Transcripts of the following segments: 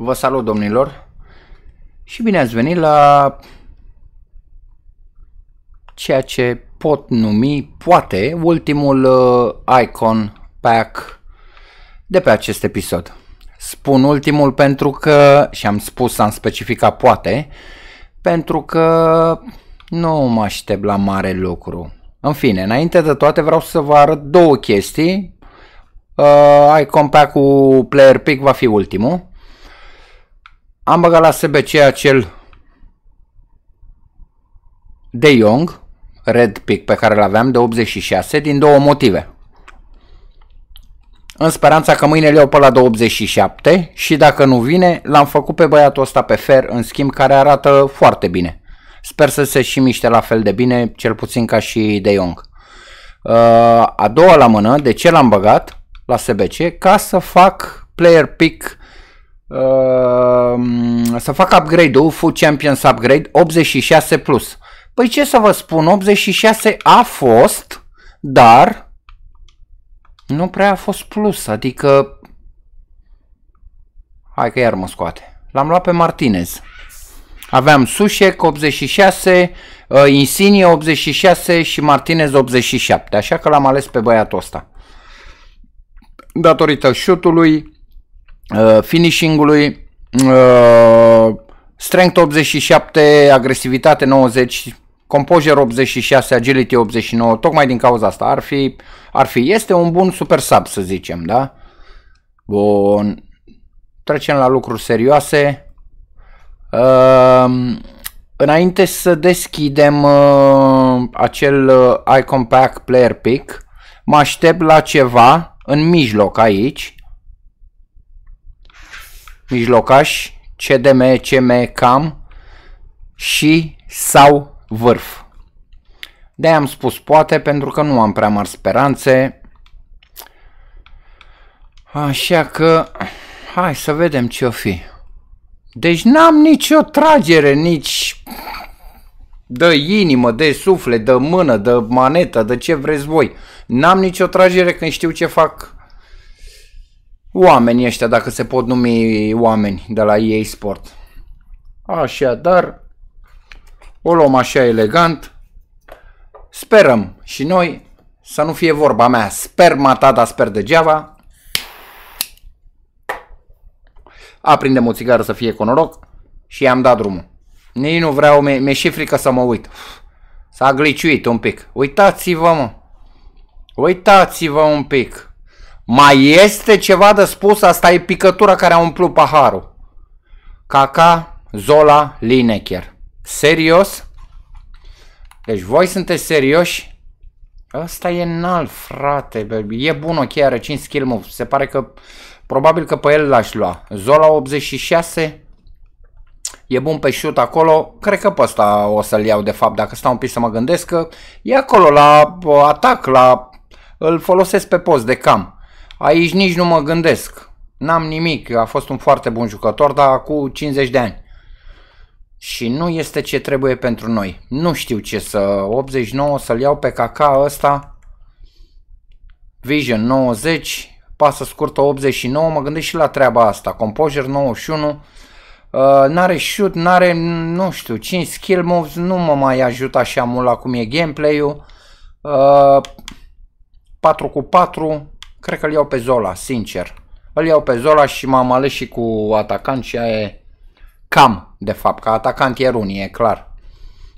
Vă salut, domnilor, și bine ați venit la ceea ce pot numi, poate, ultimul uh, icon pack de pe acest episod. Spun ultimul pentru că, și am spus, am specificat poate, pentru că nu mă aștept la mare lucru. În fine, înainte de toate vreau să vă arăt două chestii. Uh, icon pack cu player pick va fi ultimul. Am băgat la SBC acel De Jong, red pick pe care îl aveam de 86 din două motive. În speranța că mâine îl iau pe la 87 și dacă nu vine, l-am făcut pe băiatul ăsta pe fer, în schimb, care arată foarte bine. Sper să se și miște la fel de bine, cel puțin ca și De Jong. Uh, a doua la mână, de ce l-am băgat la SBC? Ca să fac player pick Ehm, să fac upgrade-ul, Food Champions Upgrade 86+. Plus. Păi ce să vă spun, 86 a fost, dar nu prea a fost plus, adică hai că iar mă scoate. L-am luat pe Martinez. Aveam Sushek 86, uh, Insigne 86 și Martinez 87, așa că l-am ales pe băiatul ăsta. Datorită șutului, uh, finishing-ului, uh, strength 87, agresivitate 90, composure 86, agility 89, tocmai din cauza asta. Ar fi, ar fi, este un bun super sub, să zicem, da? Bun. Trecem la lucruri serioase. Uh, înainte să deschidem uh, acel uh, Icon Pack Player Pick, mă aștept la ceva în mijloc aici mijlocaș, CDM, CM, CAM și sau vârf. de am spus poate pentru că nu am prea mari speranțe. Așa că hai să vedem ce o fi. Deci n-am nicio tragere, nici de inimă, de suflet, de mână, de manetă, de ce vreți voi. N-am nicio tragere când știu ce fac oamenii ăștia, dacă se pot numi oameni de la EA Sport. Așadar, o luăm așa elegant. Sperăm și noi să nu fie vorba mea. Sper matata, sper degeaba. Aprindem o țigară să fie cu noroc și i-am dat drumul. Nici nu vreau, mi-e și frică să mă uit. S-a gliciuit un pic. Uitați-vă, mă. Uitați-vă un pic. Mai este ceva de spus? Asta e picătura care a umplut paharul. Caca, Zola, Lineker. Serios? Deci voi sunteți serioși? Asta e înalt, frate. E bun, ok, are 5 skill move. Se pare că probabil că pe el l-aș lua. Zola 86. E bun pe shoot acolo. Cred că pe ăsta o să-l iau de fapt dacă stau un pic să mă gândesc că e acolo la atac, la... Îl folosesc pe post de cam. Aici nici nu mă gândesc. N-am nimic, a fost un foarte bun jucător, dar cu 50 de ani. Și nu este ce trebuie pentru noi. Nu știu ce să... 89 să-l iau pe caca ăsta. Vision 90. Pasă scurtă 89. Mă gândesc și la treaba asta. Composure 91. Uh, n-are shoot, n-are, nu știu, 5 skill moves, nu mă mai ajută așa mult la cum e gameplay-ul. Uh, 4 cu 4, Cred că îl iau pe Zola, sincer. Îl iau pe Zola și m-am ales și cu atacant și e cam, de fapt, ca atacant e Runi, e clar.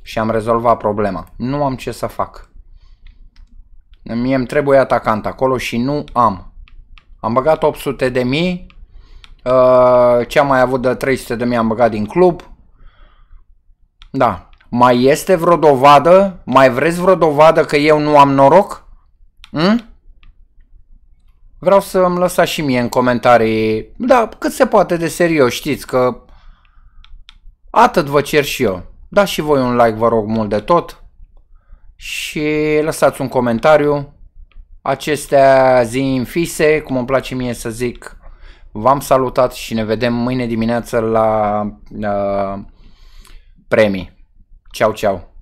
Și am rezolvat problema. Nu am ce să fac. Mie îmi trebuie atacant acolo și nu am. Am băgat 800 de mii. Uh, ce am mai avut de 300 de mii am băgat din club. Da. Mai este vreo dovadă? Mai vreți vreo dovadă că eu nu am noroc? Hm? Vreau să îmi lăsați și mie în comentarii, da, cât se poate de serios, știți că atât vă cer și eu. Dați și voi un like, vă rog mult de tot și lăsați un comentariu. Acestea zi înfise, cum îmi place mie să zic, v-am salutat și ne vedem mâine dimineață la uh, premii. Ceau, ceau!